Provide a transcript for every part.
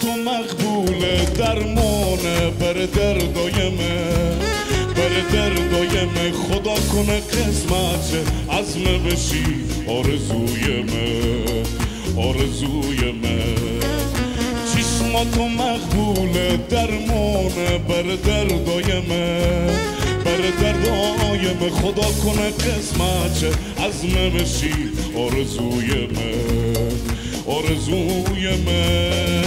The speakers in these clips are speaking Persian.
تو مقبول درمانه بر دردایمه بر دردایمه خدا کنه قسمت عزم بشی آرزویمه آرزویمه تو مقبول درمانه بر دردایمه بر دردایمه خدا کنه قسمت عزم بشی آرزویمه آرزویمه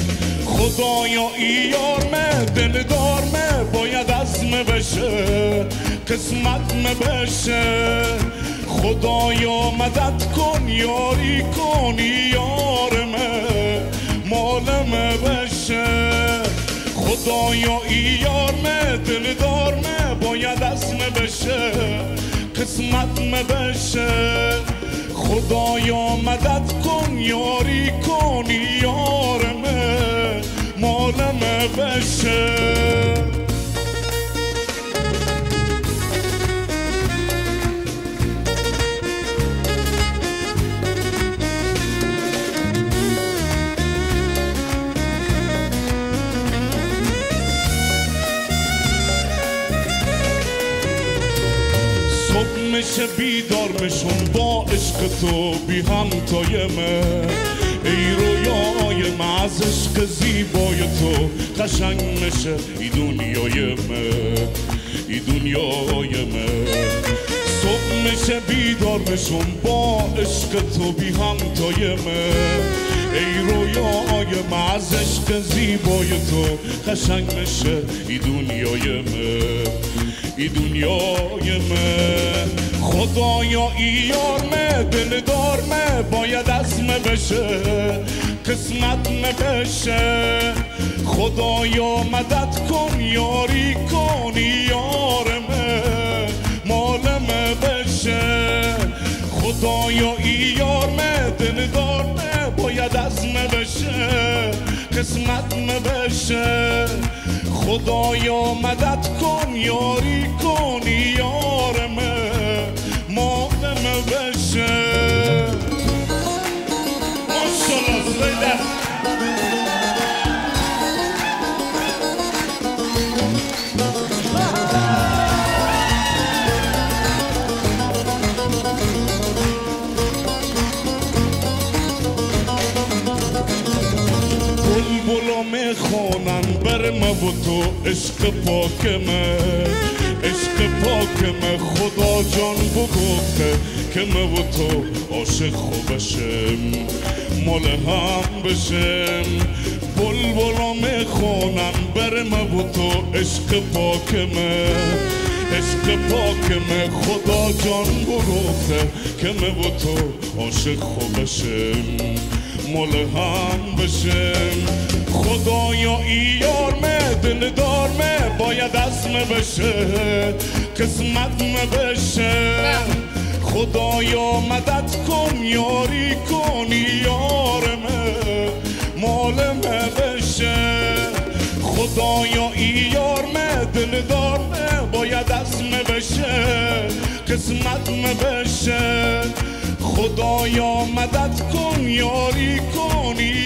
خدایا ایارمه دلدارمه باید عزم بشه قسمت بشه. خدایا مدد کن یاری کن یارمه مالمه بشه. خدایا ایارمه دلدارمه باید عزم بشه قسمت بشه. خدایا مدد کن یاری کن یارمه بشه صبح میشه بیدار میشون با عشق تو بی همتایمه ای رویای من از عشق زیبای تو قشنگ میشه ای دنیایمه ای دنیایمه صبح میشه بیدار میشون با عشق تو بی همتایمه ای رویای من از زیبای تو قشنگ میشه ای دنیایمه ای دنیای من خدایا ایارمه دلدارمه باید عزم بشه قسمت بشه. خدایا مدد کن یاری کن یارمه مالمه بشه. خدایا ایارمه دلدارمه باید عزم بشه قسمت بشه. خدایا مدد ماشالله زیده بلبلا می‌خوانن بر ما و تو عشق پاکمه عشق پاکمه خدا جان بگفته که ما و تو عاشق خوبشم مال هم بشم. بلبلا می‌خوانن بر ما و تو عشق پاکمه عشق پاکمه خدا جان بگفته که ما و تو عاشق خوبشم مال هم بشم. خدایا ایارمه دلدارمه باید عزم بشه قسمت بشه خدایا مدد کن یاری کن یارمه مالمه بشه خدایا ایارمه دلدارمه باید عزم بشه قسمت بشه خدایا مدد کن یاری کن